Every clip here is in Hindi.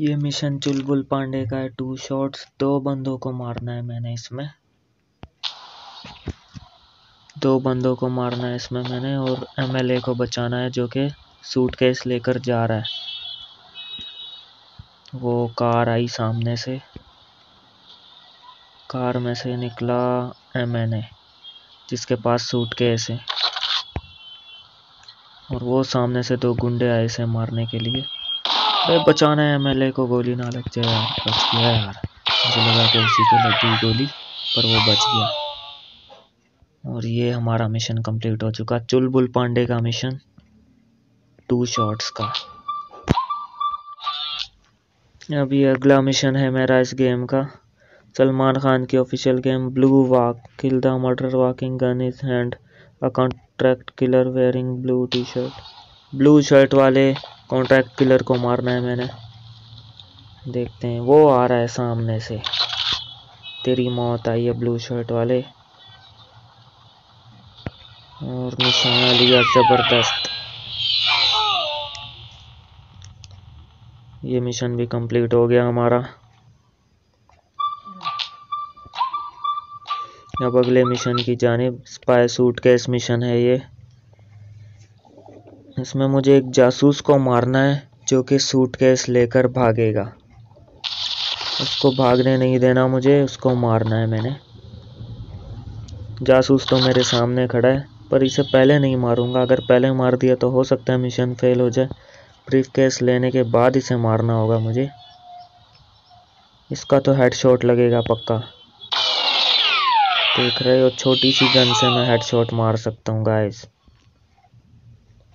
ये मिशन चुलबुल पांडे का है टू शॉट्स दो बंदों को मारना है मैंने इसमें। दो बंदों को मारना है इसमें मैंने और एमएलए को बचाना है जो कि सूटकेस लेकर जा रहा है। वो कार आई सामने से। कार में से निकला एमएनए जिसके पास सूटकेस है। और वो सामने से दो गुंडे आए से मारने के लिए। अरे बचाना है एमएलए को, गोली ना लग जाए। यार बच गया यार। मुझे लगा कि उसी को लग गई गोली, पर वो बच गया। और ये हमारा मिशन कंप्लीट हो चुका। चुलबुल पांडे का मिशन टू शॉट्स का। अभी अगला मिशन है मेरा इस गेम का। सलमान खान की official game blue walk kill the murder walking gun is hand a contract killer wearing blue T shirt blue shirt वाले कॉन्ट्रैक्ट किलर को मारना है मैंने। देखते हैं। वो आ रहा है सामने से। तेरी मौत आई है ब्लू शर्ट वाले। और निशाना लिया ज़बरदस्त। ये मिशन भी कंप्लीट हो गया हमारा। अब अगले मिशन की जानिब। स्पाई सूट केस मिशन है ये। इसमें मुझे एक जासूस को मारना है, जो कि सूटकेस लेकर भागेगा। उसको भागने नहीं देना मुझे, उसको मारना है मैंने। जासूस तो मेरे सामने खड़ा है, पर इसे पहले नहीं मारूँगा। अगर पहले मार दिया तो हो सकता है मिशन फेल हो जाए। ब्रीफ केस लेने के बाद इसे मारना होगा मुझे। इसका तो हेडशॉट लगेगा पक्का। देख रहे हो, छोटी सी गन से मैं हेडशॉट मार सकता हूँ guys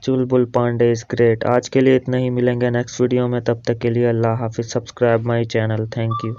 Chulbul Pandey is great आज के लिए इतना ही। मिलेंगे नेक्स्ट वीडियो में। तब तक के लिए अल्लाह हाफिज़। Subscribe my channel thank you